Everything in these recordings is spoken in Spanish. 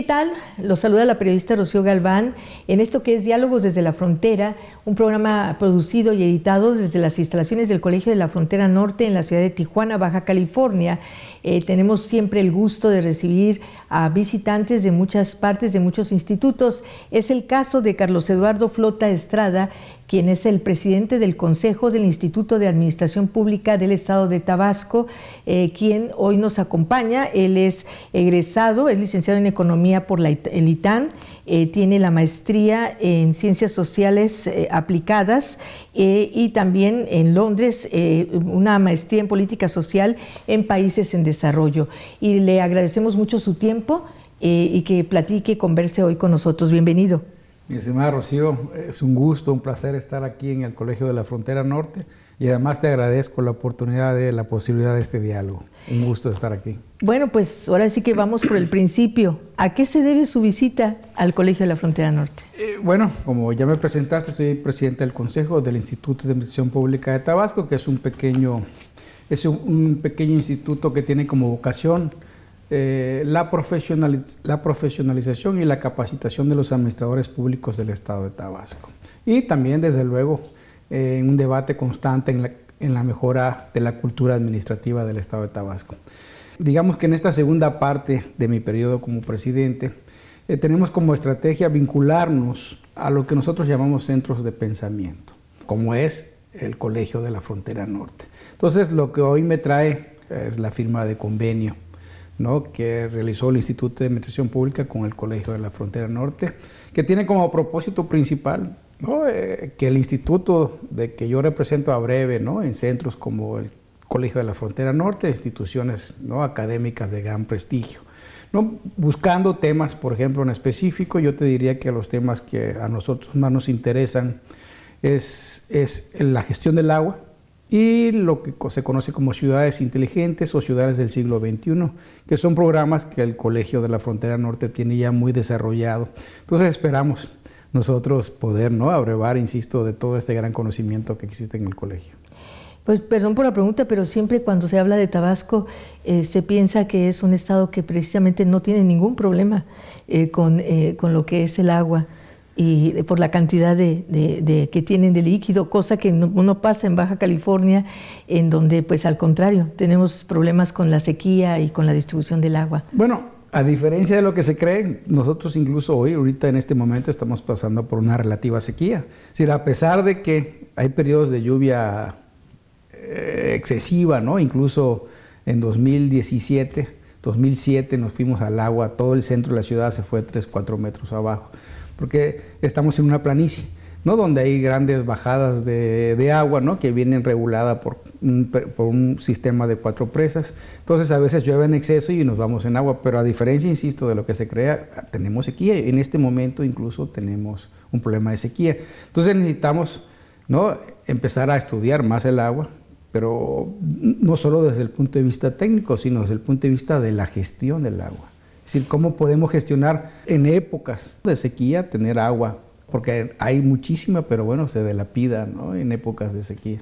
¿Qué tal? Los saluda la periodista Rocío Galván en esto que es Diálogos desde la Frontera, un programa producido y editado desde las instalaciones del Colegio de la Frontera Norte en la ciudad de Tijuana, Baja California. Eh, tenemos siempre el gusto de recibir a visitantes de muchas partes, de muchos institutos. Es el caso de Carlos Eduardo Flota Estrada, quien es el presidente del Consejo del Instituto de Administración Pública del Estado de Tabasco, eh, quien hoy nos acompaña. Él es egresado, es licenciado en Economía por la, el ITAN, eh, tiene la maestría en Ciencias Sociales Aplicadas y también en Londres una maestría en Política Social en Países en Desarrollo. Y le agradecemos mucho su tiempo y que platique, converse hoy con nosotros. Bienvenido. Mi estimada Rocío, es un gusto, un placer estar aquí en el Colegio de la Frontera Norte y además te agradezco la oportunidad de la posibilidad de este diálogo. Un gusto estar aquí. Bueno, pues ahora sí que vamos por el principio. ¿A qué se debe su visita al Colegio de la Frontera Norte? Eh, bueno, como ya me presentaste, soy presidente del Consejo del Instituto de Administración Pública de Tabasco, que es un pequeño, es un pequeño instituto que tiene como vocación eh, la, la, profesionalización y la capacitación de los administradores públicos del Estado de Tabasco. Y también, desde luego, eh, un debate constante en la, mejora de la cultura administrativa del Estado de Tabasco. Digamos que en esta segunda parte de mi periodo como presidente, eh, tenemos como estrategia vincularnos a lo que nosotros llamamos centros de pensamiento, como es el Colegio de la Frontera Norte. Entonces, lo que hoy me trae es la firma de convenio que realizó el Instituto de Administración Pública con el Colegio de la Frontera Norte, que tiene como propósito principal eh, que el instituto de que yo represento a breve en centros como el Colegio de la Frontera Norte, instituciones académicas de gran prestigio. Buscando temas, por ejemplo, en específico, yo te diría que los temas que a nosotros más nos interesan es, es la gestión del agua, y lo que se conoce como ciudades inteligentes o ciudades del siglo XXI, que son programas que el Colegio de la Frontera Norte tiene ya muy desarrollado. Entonces esperamos nosotros poder ¿no? abrevar, insisto, de todo este gran conocimiento que existe en el colegio. Pues perdón por la pregunta, pero siempre cuando se habla de Tabasco eh, se piensa que es un estado que precisamente no tiene ningún problema eh, con, eh, con lo que es el agua y por la cantidad de, que tienen de líquido, cosa que no, pasa en Baja California, en donde pues al contrario, tenemos problemas con la sequía y con la distribución del agua. Bueno, a diferencia de lo que se cree, nosotros incluso hoy, ahorita en este momento, estamos pasando por una relativa sequía. Es a pesar de que hay periodos de lluvia eh, excesiva, ¿no? Incluso en 2017, 2007 nos fuimos al agua, todo el centro de la ciudad se fue 3, 4 metros abajo porque estamos en una planicie, ¿no? donde hay grandes bajadas de, agua ¿no? que vienen reguladas por un, sistema de cuatro presas. Entonces a veces llueve en exceso y nos vamos en agua, pero a diferencia, insisto, de lo que se crea, tenemos sequía. En este momento incluso tenemos un problema de sequía. Entonces necesitamos ¿no? empezar a estudiar más el agua, pero no solo desde el punto de vista técnico, sino desde el punto de vista de la gestión del agua. Es decir, cómo podemos gestionar en épocas de sequía tener agua, porque hay muchísima, pero bueno, se delapida ¿no? en épocas de sequía.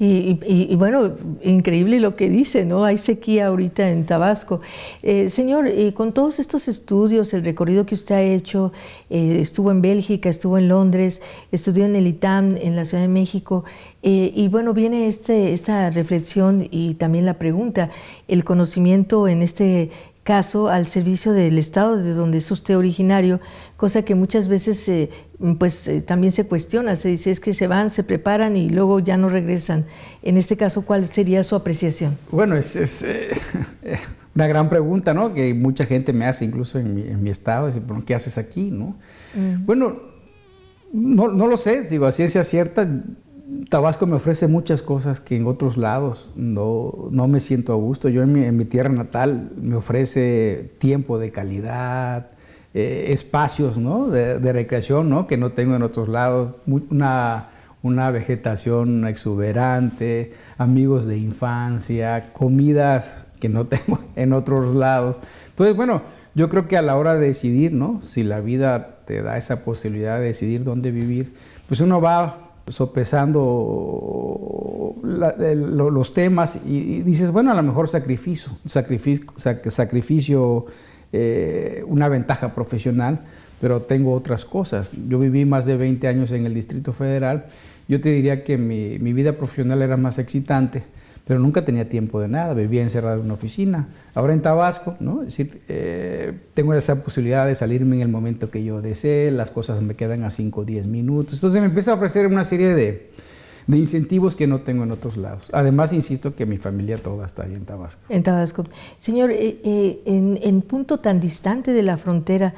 Y, bueno, increíble lo que dice, ¿no? Hay sequía ahorita en Tabasco. Eh, señor, eh, con todos estos estudios, el recorrido que usted ha hecho, eh, estuvo en Bélgica, estuvo en Londres, estudió en el ITAM, en la Ciudad de México, y bueno, viene este, esta reflexión y también la pregunta, el conocimiento en este caso al servicio del Estado de donde es usted originario, cosa que muchas veces eh, pues, eh, también se cuestiona, se dice es que se van, se preparan y luego ya no regresan. En este caso, ¿cuál sería su apreciación? Bueno, es, eh, una gran pregunta, ¿no? Que mucha gente me hace, incluso en mi, en mi estado, dice, ¿qué haces aquí, no? Mm. Bueno, no, no, lo sé, digo, a ciencia cierta, Tabasco me ofrece muchas cosas que en otros lados no, no me siento a gusto. Yo en mi, tierra natal me ofrece tiempo de calidad, eh, espacios ¿no? de, recreación ¿no? que no tengo en otros lados, una, una vegetación exuberante, amigos de infancia, comidas que no tengo en otros lados. Entonces, bueno, yo creo que a la hora de decidir, ¿no? si la vida te da esa posibilidad de decidir dónde vivir, pues uno va sopesando los temas y, dices, bueno, a lo mejor sacrificio, sacrificio, eh, una ventaja profesional, pero tengo otras cosas. Yo viví más de 20 años en el Distrito Federal, yo te diría que mi, mi vida profesional era más excitante, pero nunca tenía tiempo de nada, vivía encerrado en una oficina. Ahora en Tabasco, ¿no? Decir, eh, tengo esa posibilidad de salirme en el momento que yo desee, las cosas me quedan a 5 o 10 minutos. Entonces me empieza a ofrecer una serie de, de incentivos que no tengo en otros lados. Además, insisto que mi familia toda está ahí en Tabasco. En Tabasco. Señor, eh, eh, en, en, punto tan distante de la frontera,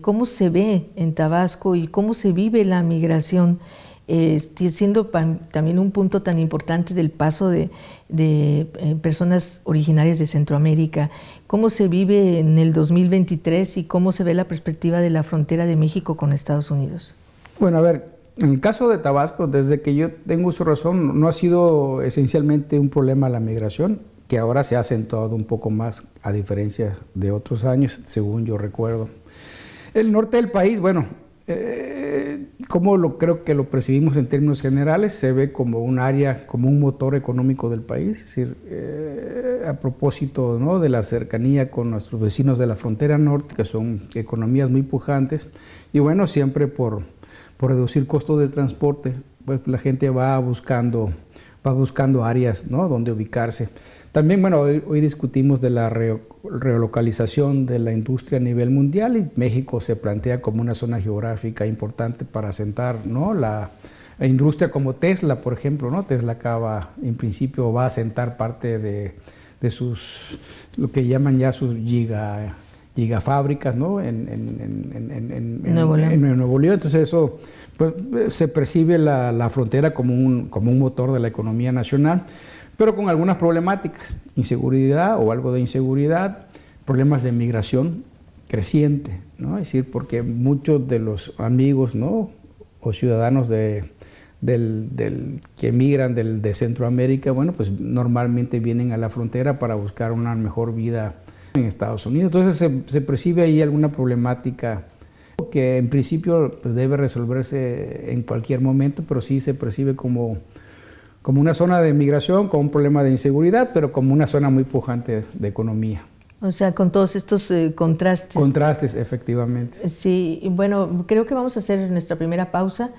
¿cómo se ve en Tabasco y cómo se vive la migración? Siendo también un punto tan importante del paso de, de personas originarias de Centroamérica, ¿cómo se vive en el 2023 y cómo se ve la perspectiva de la frontera de México con Estados Unidos? Bueno, a ver, en el caso de Tabasco, desde que yo tengo su razón, no ha sido esencialmente un problema la migración, que ahora se ha acentuado un poco más a diferencia de otros años, según yo recuerdo. El norte del país, bueno, eh, como lo creo que lo percibimos en términos generales, se ve como un área, como un motor económico del país, es decir, eh, a propósito ¿no? de la cercanía con nuestros vecinos de la frontera norte, que son economías muy pujantes, y bueno, siempre por por reducir costos de transporte, pues la gente va buscando, va buscando áreas ¿no? donde ubicarse. También, bueno, hoy, discutimos de la relocalización de la industria a nivel mundial y México se plantea como una zona geográfica importante para asentar ¿no? la, industria como Tesla, por ejemplo. ¿no? Tesla acaba, en principio, va a asentar parte de, de sus, lo que llaman ya sus giga gigafábricas ¿no? en, en, Nuevo, León. Entonces eso pues, se percibe la, la, frontera como un, como un motor de la economía nacional, pero con algunas problemáticas, inseguridad o algo de inseguridad, problemas de migración creciente, ¿no? es decir, porque muchos de los amigos ¿no? o ciudadanos de, del, del, que emigran del, de Centroamérica, bueno, pues normalmente vienen a la frontera para buscar una mejor vida en Estados Unidos. Entonces se, percibe ahí alguna problemática que en principio pues, debe resolverse en cualquier momento, pero sí se percibe como, como una zona de migración, con un problema de inseguridad, pero como una zona muy pujante de economía. O sea, con todos estos eh, contrastes. Contrastes, efectivamente. Sí, bueno, creo que vamos a hacer nuestra primera pausa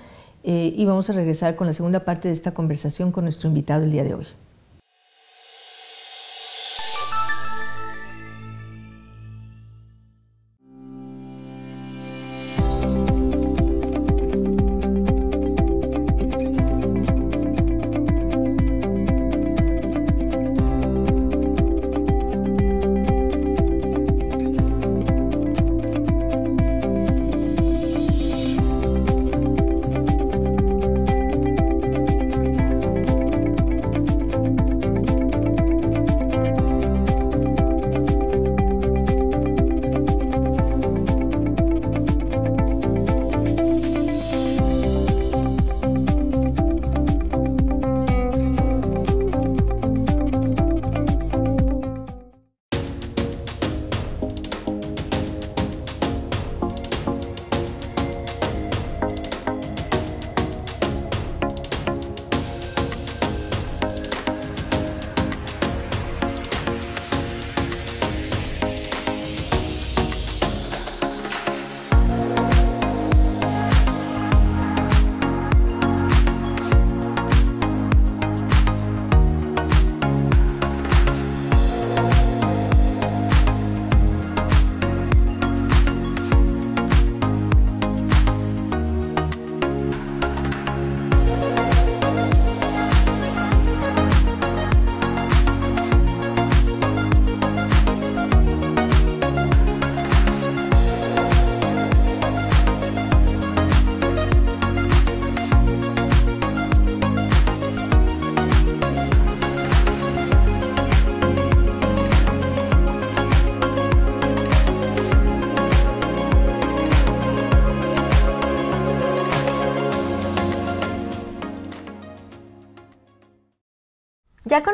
eh, y vamos a regresar con la segunda parte de esta conversación con nuestro invitado el día de hoy.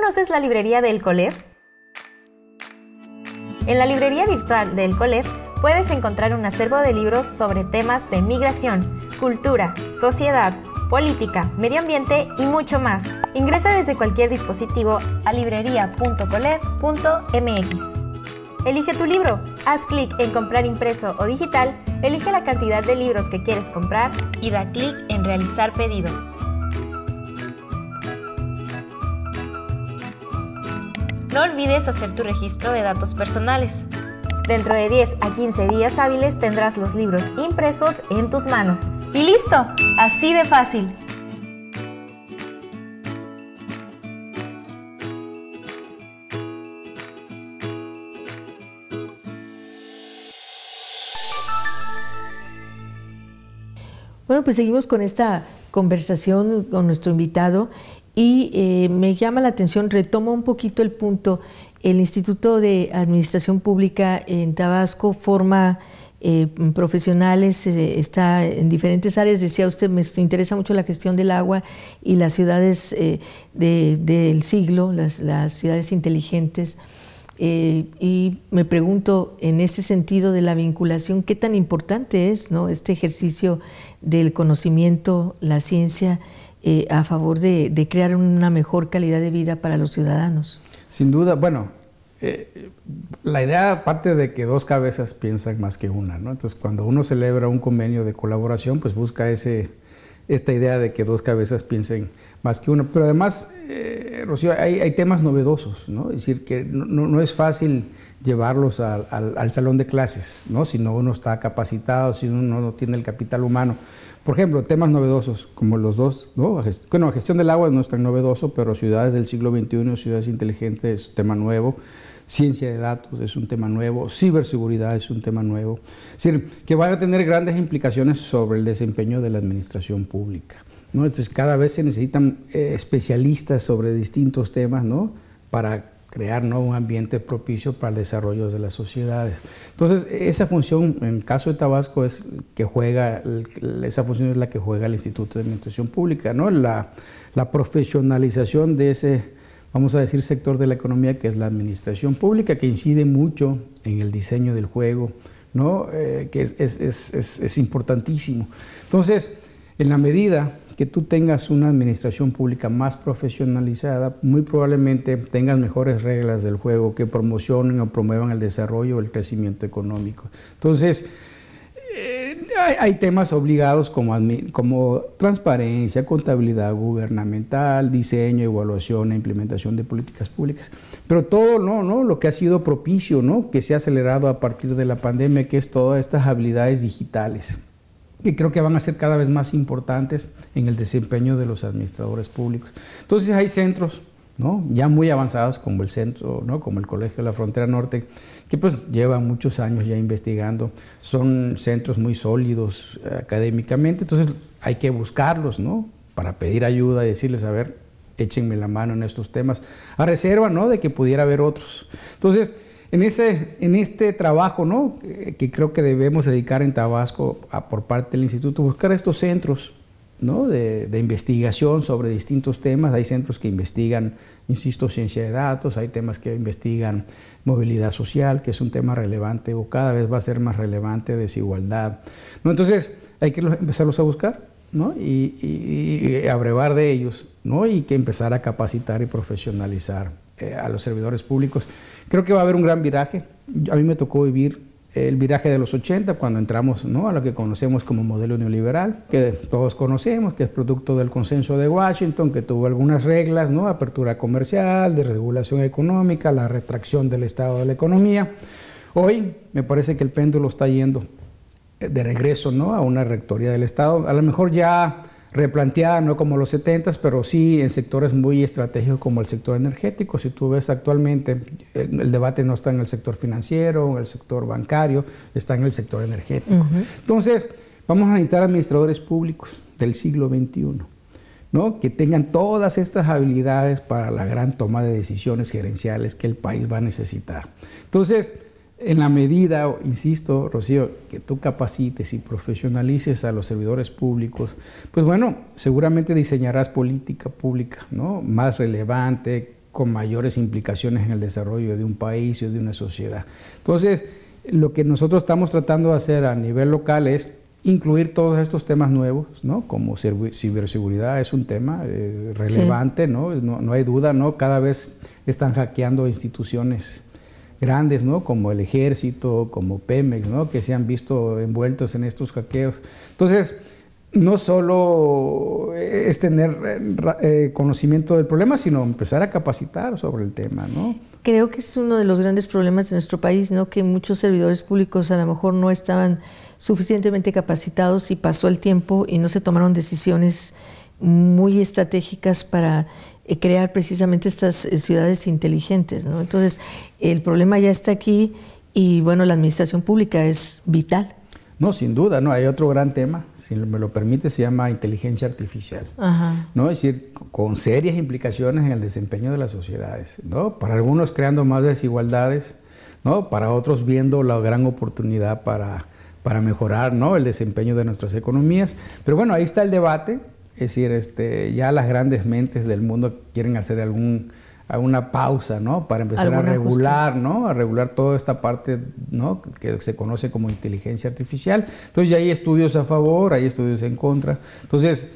Conoces la librería del Coler? En la librería virtual del Coler puedes encontrar un acervo de libros sobre temas de migración, cultura, sociedad, política, medio ambiente y mucho más. Ingresa desde cualquier dispositivo a librería.coler.mx. Elige tu libro, haz clic en comprar impreso o digital, elige la cantidad de libros que quieres comprar y da clic en realizar pedido. No olvides hacer tu registro de datos personales. Dentro de 10 a 15 días hábiles tendrás los libros impresos en tus manos. ¡Y listo! Así de fácil. Bueno, pues seguimos con esta conversación con nuestro invitado y eh, me llama la atención, retomo un poquito el punto, el Instituto de Administración Pública en Tabasco forma eh, profesionales, eh, está en diferentes áreas, decía usted, me interesa mucho la gestión del agua y las ciudades del siglo, las, las, ciudades inteligentes. y me pregunto, en ese sentido de la vinculación, ¿qué tan importante es ¿no? este ejercicio del conocimiento, la ciencia, eh, a favor de, crear una mejor calidad de vida para los ciudadanos. Sin duda, bueno, eh, la idea parte de que dos cabezas piensan más que una, ¿no? Entonces, cuando uno celebra un convenio de colaboración, pues busca ese, esta idea de que dos cabezas piensen más que una. Pero además, eh, Rocío, hay, temas novedosos, ¿no? Es decir, que no, es fácil llevarlos al, salón de clases, ¿no? Si no uno está capacitado, si uno no tiene el capital humano. Por ejemplo, temas novedosos como los dos, ¿no? Bueno, gestión del agua no es tan novedoso, pero ciudades del siglo XXI, ciudades inteligentes es un tema nuevo, ciencia de datos es un tema nuevo, ciberseguridad es un tema nuevo. Es decir, que van a tener grandes implicaciones sobre el desempeño de la administración pública. ¿no? Entonces, cada vez se necesitan eh, especialistas sobre distintos temas, ¿no? Para crear ¿no? un ambiente propicio para el desarrollo de las sociedades. Entonces, esa función, en el caso de Tabasco, es que juega, esa función es la que juega el Instituto de Administración Pública, ¿no? la, la profesionalización de ese, vamos a decir, sector de la economía que es la administración pública, que incide mucho en el diseño del juego, ¿no? Eh, que es, es, es, es importantísimo. Entonces, en la medida que tú tengas una administración pública más profesionalizada, muy probablemente tengas mejores reglas del juego que promocionen o promuevan el desarrollo o el crecimiento económico. Entonces, eh, hay, temas obligados como, como transparencia, contabilidad gubernamental, diseño, evaluación e implementación de políticas públicas. Pero todo ¿no? ¿no? lo que ha sido propicio, ¿no? que se ha acelerado a partir de la pandemia, que es todas estas habilidades digitales que creo que van a ser cada vez más importantes en el desempeño de los administradores públicos. Entonces hay centros ¿no? ya muy avanzados como el centro, ¿no? como el Colegio de la Frontera Norte, que pues llevan muchos años ya investigando, son centros muy sólidos eh, académicamente, entonces hay que buscarlos ¿no? para pedir ayuda y decirles, a ver, échenme la mano en estos temas, a reserva ¿no? de que pudiera haber otros. Entonces, en, ese, en este trabajo ¿no? que, creo que debemos dedicar en Tabasco por parte del instituto, buscar estos centros ¿no? de, investigación sobre distintos temas. Hay centros que investigan, insisto, ciencia de datos, hay temas que investigan movilidad social, que es un tema relevante o cada vez va a ser más relevante, desigualdad. Entonces hay que empezarlos a buscar ¿no? y, y, abrevar de ellos ¿no? y que empezar a capacitar y profesionalizar eh, a los servidores públicos. Creo que va a haber un gran viraje. A mí me tocó vivir el viraje de los 80 cuando entramos ¿no? a lo que conocemos como modelo neoliberal, que todos conocemos, que es producto del consenso de Washington, que tuvo algunas reglas, ¿no? apertura comercial, de regulación económica, la retracción del estado de la economía. Hoy me parece que el péndulo está yendo de regreso ¿no? a una rectoría del Estado. A lo mejor ya replanteada, no como los 70, pero sí en sectores muy estratégicos como el sector energético. Si tú ves actualmente, el, debate no está en el sector financiero, en el sector bancario, está en el sector energético. Entonces, vamos a necesitar administradores públicos del siglo XXI. ¿no? que tengan todas estas habilidades para la gran toma de decisiones gerenciales que el país va a necesitar. Entonces, en la medida, insisto, Rocío, que tú capacites y profesionalices a los servidores públicos, pues bueno, seguramente diseñarás política pública ¿no? más relevante, con mayores implicaciones en el desarrollo de un país y de una sociedad. Entonces, lo que nosotros estamos tratando de hacer a nivel local es incluir todos estos temas nuevos, ¿no? Como ciberseguridad es un tema eh, relevante, ¿no? ¿no? ¿no? hay duda, ¿no? Cada vez están hackeando instituciones grandes, ¿no? Como el ejército, como Pemex, ¿no? Que se han visto envueltos en estos hackeos. Entonces, no solo es tener eh, conocimiento del problema, sino empezar a capacitar sobre el tema, ¿no? Creo que es uno de los grandes problemas de nuestro país, ¿no? Que muchos servidores públicos a lo mejor no estaban suficientemente capacitados y pasó el tiempo y no se tomaron decisiones muy estratégicas para eh, crear precisamente estas eh, ciudades inteligentes, ¿no? Entonces, el problema ya está aquí y bueno, la administración pública es vital. No, sin duda, no, hay otro gran tema si me lo permite, se llama inteligencia artificial. ¿no? Es decir, con serias implicaciones en el desempeño de las sociedades. ¿no? Para algunos creando más desigualdades, ¿no? para otros viendo la gran oportunidad para, para mejorar ¿no? el desempeño de nuestras economías. Pero bueno, ahí está el debate. Es decir, este, ya las grandes mentes del mundo quieren hacer algún a una pausa, ¿no? Para empezar a regular, ¿no? A regular toda esta parte, ¿no? Que se conoce como inteligencia artificial. Entonces ya hay estudios a favor, hay estudios en contra. Entonces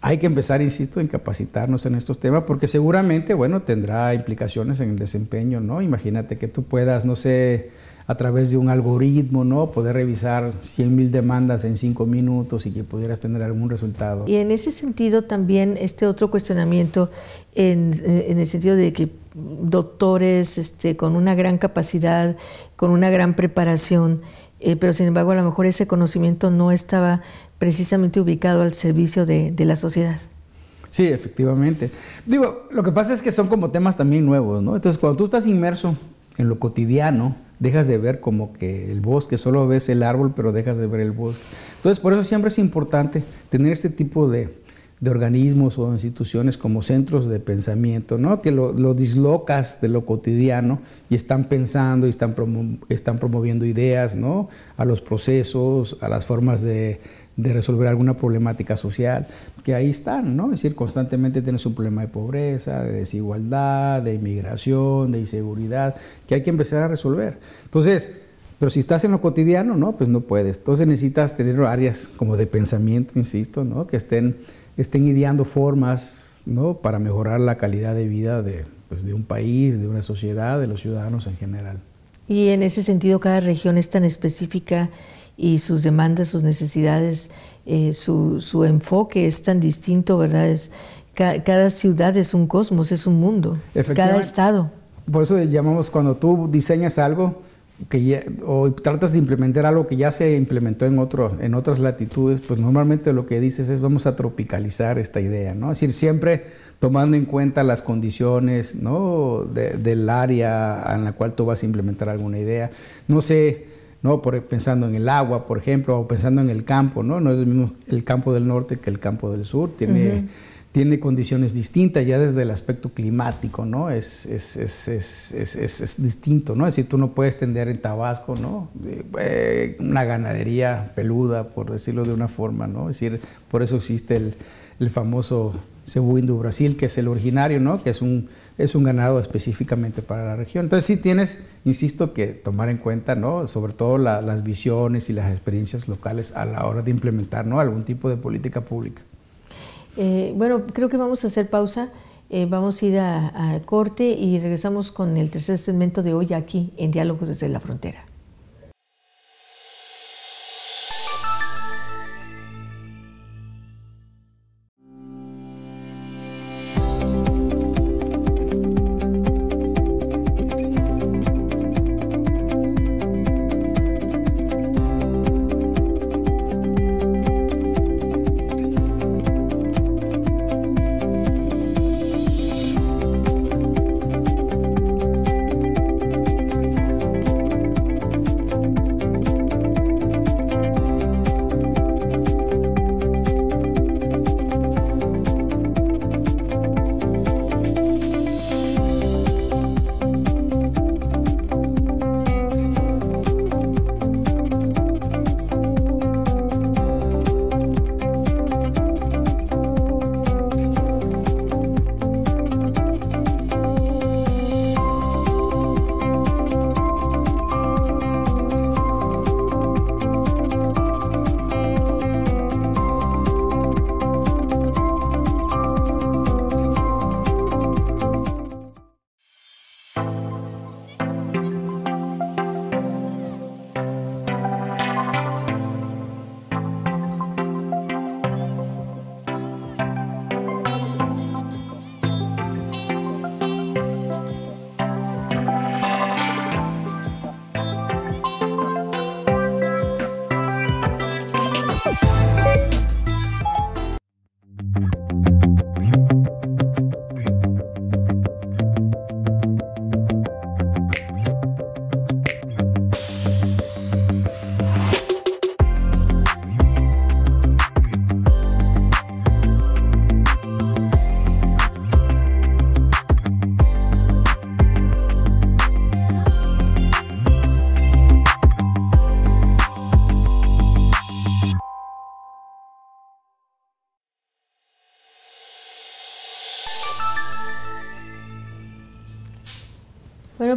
hay que empezar, insisto, en capacitarnos en estos temas porque seguramente, bueno, tendrá implicaciones en el desempeño, ¿no? Imagínate que tú puedas, no sé, a través de un algoritmo, ¿no? Poder revisar 100.000 demandas en 5 minutos y que pudieras tener algún resultado. Y en ese sentido también este otro cuestionamiento en, el sentido de que doctores este, con una gran capacidad, con una gran preparación, eh, pero sin embargo a lo mejor ese conocimiento no estaba precisamente ubicado al servicio de, de la sociedad. Sí, efectivamente. Digo, lo que pasa es que son como temas también nuevos, ¿no? Entonces, cuando tú estás inmerso en lo cotidiano, dejas de ver como que el bosque, solo ves el árbol, pero dejas de ver el bosque. Entonces, por eso siempre es importante tener este tipo de, organismos o instituciones como centros de pensamiento, ¿no? que lo, dislocas de lo cotidiano y están pensando y están, están promoviendo ideas ¿no? a los procesos, a las formas de, de resolver alguna problemática social, que ahí están, ¿no? Es decir, constantemente tienes un problema de pobreza, de desigualdad, de inmigración, de inseguridad, que hay que empezar a resolver. Entonces, pero si estás en lo cotidiano, ¿no? Pues no puedes. Entonces necesitas tener áreas como de pensamiento, insisto, ¿no? Que estén, estén ideando formas, ¿no? Para mejorar la calidad de vida de, pues, de un país, de una sociedad, de los ciudadanos en general. Y en ese sentido, cada región es tan específica y sus demandas, sus necesidades, eh, su, su, enfoque es tan distinto, ¿verdad? Es, cada ciudad es un cosmos, es un mundo, cada estado. Por eso llamamos cuando tú diseñas algo que o tratas de implementar algo que ya se implementó en, otro, en otras latitudes, pues normalmente lo que dices es vamos a tropicalizar esta idea, ¿no? Es decir, siempre tomando en cuenta las condiciones ¿no? del área en la cual tú vas a implementar alguna idea. No sé, ¿no? Por, pensando en el agua, por ejemplo, o pensando en el campo, ¿no? No es el mismo el campo del norte que el campo del sur, tiene, tiene condiciones distintas ya desde el aspecto climático, ¿no? Es, es, es, es, distinto, ¿no? Es decir, tú no puedes tender en Tabasco, ¿no? Eh, una ganadería peluda, por decirlo de una forma, ¿no? Es decir, por eso existe el, el famoso Cebu Brasil, que es el originario, ¿no? Que es un es un ganado específicamente para la región. Entonces sí tienes, insisto, que tomar en cuenta, ¿no? sobre todo las visiones y las experiencias locales a la hora de implementar ¿no? algún tipo de política pública. Eh, bueno, creo que vamos a hacer pausa. Eh, vamos a ir a, corte y regresamos con el tercer segmento de hoy aquí en Diálogos desde la Frontera.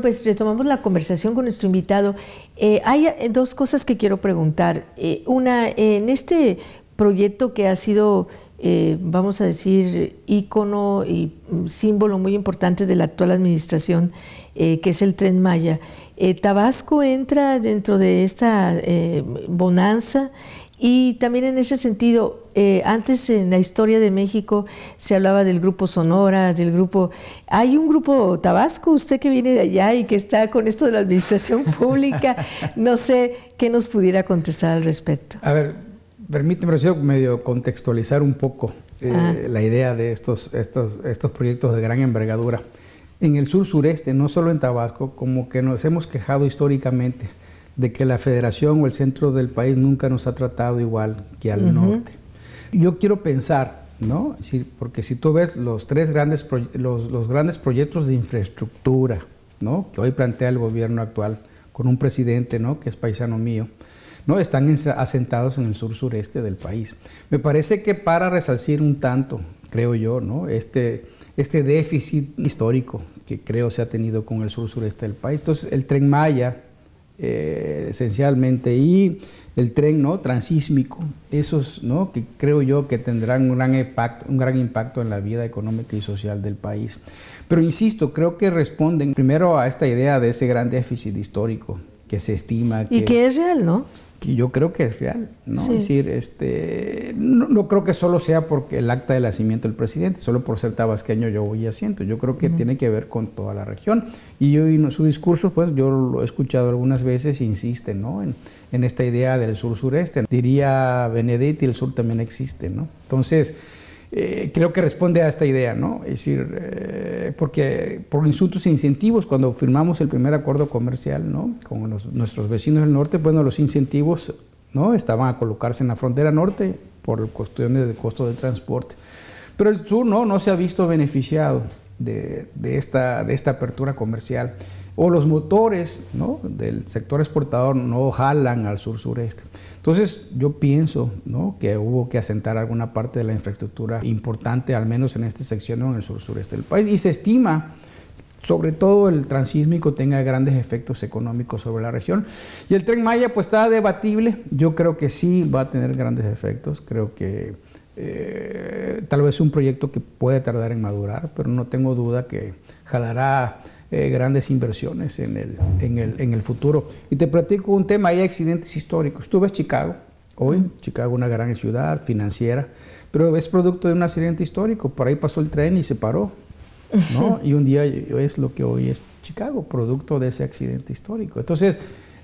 Pues retomamos la conversación con nuestro invitado. Eh, hay eh, dos cosas que quiero preguntar. Eh, una, en este proyecto que ha sido, vamos a decir, ícono y símbolo muy importante de la actual administración, que es el tren Maya, Tabasco entra dentro de esta bonanza y también en ese sentido, eh, antes en la historia de México se hablaba del grupo Sonora, del grupo... Hay un grupo Tabasco, usted que viene de allá y que está con esto de la administración pública, no sé qué nos pudiera contestar al respecto. A ver, permíteme medio contextualizar un poco eh, ah. la idea de estos, estos, estos proyectos de gran envergadura. En el sur sureste, no solo en Tabasco, como que nos hemos quejado históricamente de que la federación o el centro del país nunca nos ha tratado igual que al norte. Yo quiero pensar, ¿no? porque si tú ves los tres grandes, los, grandes proyectos de infraestructura, ¿no? Que hoy plantea el gobierno actual con un presidente, ¿no? Que es paisano mío, ¿no? Están asentados en el sur sureste del país. Me parece que para resalcir un tanto, creo yo, ¿no? Este, este déficit histórico que creo se ha tenido con el sur sureste del país. Entonces, el tren Maya, eh, esencialmente, y el tren ¿no? transísmico, esos ¿no? que creo yo que tendrán un gran, impacto, un gran impacto en la vida económica y social del país. Pero insisto, creo que responden primero a esta idea de ese gran déficit histórico que se estima. y que es real, ¿no? Yo creo que es real, ¿no? Es decir, este, no, creo que solo sea porque el acta de nacimiento del presidente, solo por ser tabasqueño yo voy a asiento, yo creo que tiene que ver con toda la región. Y yo en su discurso, pues yo lo he escuchado algunas veces, insiste, ¿no? En, en esta idea del sur-sureste. Diría Benedetti, el sur también existe, ¿no? Entonces, eh, creo que responde a esta idea, ¿no? Es decir, eh, porque por insultos e incentivos, cuando firmamos el primer acuerdo comercial, ¿no? Con nuestros vecinos del norte, bueno, los incentivos, ¿no? Estaban a colocarse en la frontera norte por cuestiones de costo de transporte. Pero el sur, ¿no? No se ha visto beneficiado de, de esta, de esta apertura comercial o los motores del sector exportador no jalan al sur-sureste. Entonces yo pienso que hubo que asentar alguna parte de la infraestructura importante, al menos en esta sección en el sur-sureste del país, y se estima sobre todo el transísmico tenga grandes efectos económicos sobre la región. Y el tren Maya pues está debatible, yo creo que sí va a tener grandes efectos, creo que eh, tal vez un proyecto que puede tardar en madurar, pero no tengo duda que jalará eh, grandes inversiones en el, en, el, en el futuro. Y te platico un tema, hay accidentes históricos. Tú ves Chicago, hoy, Chicago una gran ciudad financiera, pero es producto de un accidente histórico. Por ahí pasó el tren y se paró. ¿no? y un día es lo que hoy es Chicago, producto de ese accidente histórico. Entonces,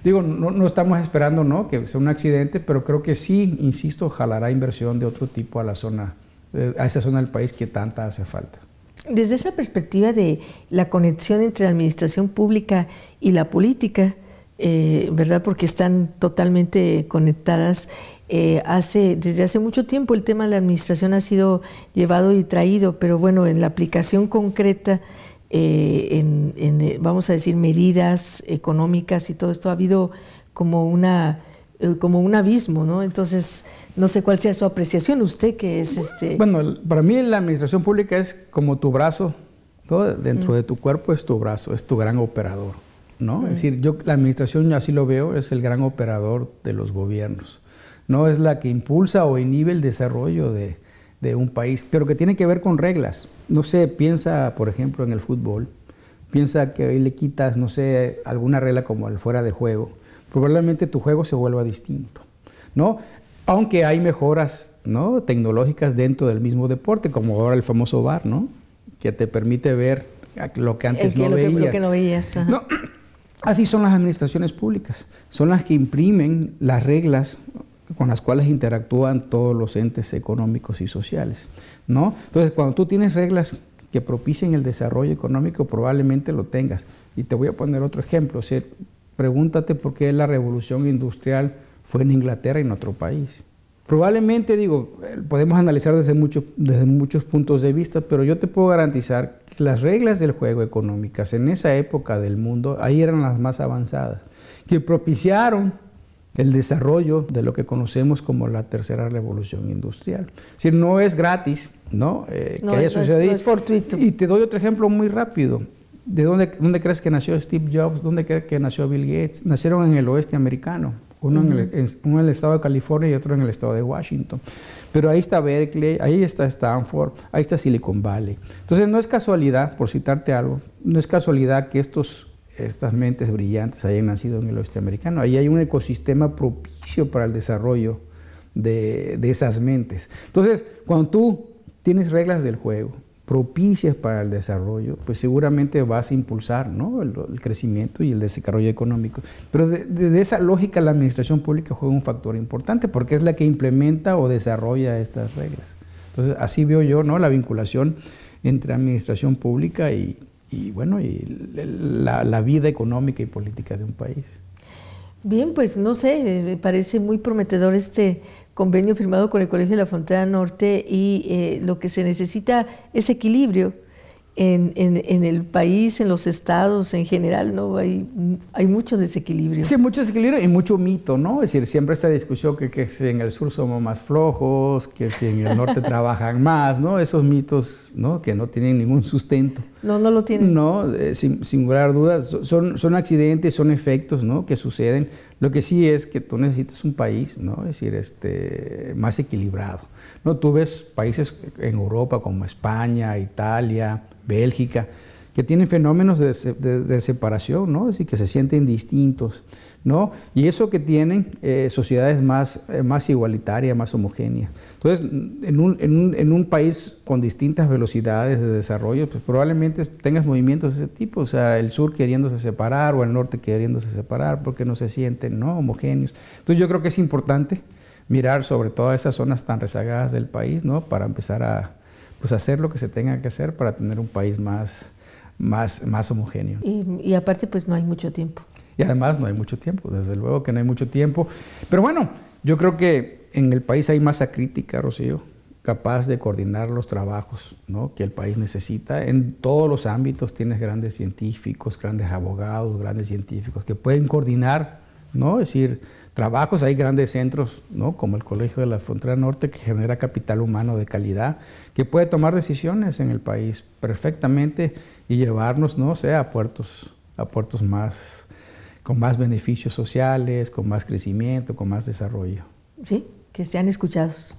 digo, no, no, estamos esperando ¿no? que sea un accidente, pero creo que sí, insisto, jalará inversión de otro tipo a la zona, eh, a esa zona del país que tanta hace falta. Desde esa perspectiva de la conexión entre la administración pública y la política, eh, ¿verdad? Porque están totalmente conectadas. Eh, desde hace mucho tiempo el tema de la administración ha sido llevado y traído, pero bueno, en la aplicación concreta, eh, en, vamos a decir, medidas económicas y todo esto, ha habido como, una, como un abismo, ¿no? Entonces, no sé cuál sea su apreciación, usted que es este... Bueno, para mí la administración pública es como tu brazo, todo dentro de tu cuerpo es tu brazo, es tu gran operador, ¿no? Es decir, yo la administración así lo veo, es el gran operador de los gobiernos, no es la que impulsa o inhibe el desarrollo de, de un país, pero que tiene que ver con reglas. No sé, piensa, por ejemplo, en el fútbol, piensa que hoy le quitas, no sé, alguna regla como el fuera de juego, probablemente tu juego se vuelva distinto. ¿no? Aunque hay mejoras ¿no? tecnológicas dentro del mismo deporte, como ahora el famoso VAR, ¿no? que te permite ver lo que antes no, veías. no veías. así son las administraciones públicas, son las que imprimen las reglas con las cuales interactúan todos los entes económicos y sociales. ¿no? Entonces, cuando tú tienes reglas que propicien el desarrollo económico, probablemente lo tengas. Y te voy a poner otro ejemplo. O pregúntate por qué la revolución industrial fue en Inglaterra y en otro país. Probablemente, digo, eh, podemos analizar desde, desde muchos puntos de vista, pero yo te puedo garantizar que las reglas del juego económicas en esa época del mundo, ahí eran las más avanzadas, que propiciaron el desarrollo de lo que conocemos como la tercera revolución industrial. Es decir, no es gratis, ¿no? Eh, que haya sucedido. es fortuito. Y te doy otro ejemplo muy rápido. ¿De dónde, dónde crees que nació Steve Jobs? ¿Dónde crees que nació Bill Gates? Nacieron en el oeste americano. Uno, en el, uno, en el, estado de California y otro en el estado de Washington. Pero ahí está Berkeley, ahí está Stanford, ahí está Silicon Valley. Entonces no es casualidad, por citarte algo, no es casualidad que estos, estas mentes brillantes hayan nacido en el oeste americano. Ahí hay un ecosistema propicio para el desarrollo de, de esas mentes. Entonces, cuando tú tienes reglas del juego, propicias para el desarrollo, pues seguramente vas a impulsar ¿no? el, crecimiento y el desarrollo económico. Pero de, esa lógica la administración pública juega un factor importante porque es la que implementa o desarrolla estas reglas. Entonces, así veo yo ¿no? la vinculación entre administración pública y, bueno, y la, la vida económica y política de un país. Bien, pues no sé, me parece muy prometedor este convenio firmado con el Colegio de la Frontera Norte y eh, lo que se necesita es equilibrio en, en, el país, en los estados en general, ¿no? Hay, hay mucho desequilibrio. Sí, mucho desequilibrio y mucho mito, ¿no? Es decir, siempre esta discusión que, que si en el sur somos más flojos, que si en el norte trabajan más, ¿no? Esos mitos, ¿no? Que no tienen ningún sustento. No, no lo tienen. No, eh, sin, sin lugar dudas, son, son accidentes, son efectos, ¿no? Que suceden. Lo que sí es que tú necesitas un país, ¿no? Es decir, este, más equilibrado. ¿no? Tú ves países en Europa como España, Italia, Bélgica, que tienen fenómenos de, separación, ¿no? Es decir, que se sienten distintos, ¿no? Y eso que tienen eh, sociedades más, eh, más igualitarias, más homogéneas. Entonces, en un, país con distintas velocidades de desarrollo, pues probablemente tengas movimientos de ese tipo, o sea, el sur queriéndose separar o el norte queriéndose separar porque no se sienten, ¿no? Homogéneos. Entonces, yo creo que es importante mirar sobre todas esas zonas tan rezagadas del país, ¿no? Para empezar a pues, hacer lo que se tenga que hacer para tener un país más, más, más homogéneo. Y, aparte, pues no hay mucho tiempo. Y además no hay mucho tiempo, desde luego que no hay mucho tiempo. Pero bueno, yo creo que en el país hay masa crítica, Rocío, capaz de coordinar los trabajos ¿no? que el país necesita. En todos los ámbitos tienes grandes científicos, grandes abogados, grandes científicos que pueden coordinar, ¿no? Es decir, trabajos. Hay grandes centros, ¿no? como el Colegio de la Frontera Norte, que genera capital humano de calidad, que puede tomar decisiones en el país perfectamente y llevarnos, no sé, a puertos, a puertos más, con más beneficios sociales, con más crecimiento, con más desarrollo. Sí, que sean escuchados.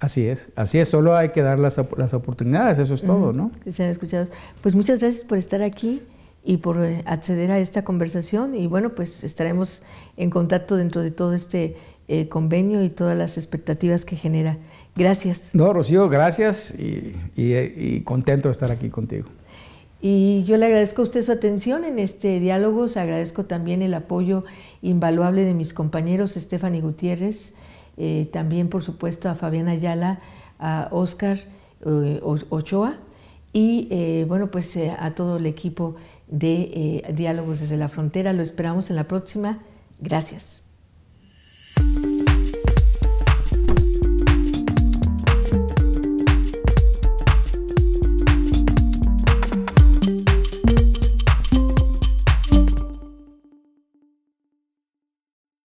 Así es, así es, solo hay que dar las, las oportunidades, eso es todo, ¿no? Que sean escuchados. Pues muchas gracias por estar aquí y por eh, acceder a esta conversación y bueno, pues estaremos en contacto dentro de todo este eh, convenio y todas las expectativas que genera. Gracias. No, Rocío, gracias y, y, contento de estar aquí contigo. Y yo le agradezco a usted su atención en este diálogo, agradezco también el apoyo invaluable de mis compañeros Stephanie Gutiérrez, eh, también por supuesto a Fabián Ayala, a Oscar Ochoa y bueno, pues a todo el equipo de eh, Diálogos desde la Frontera. Lo esperamos en la próxima. Gracias.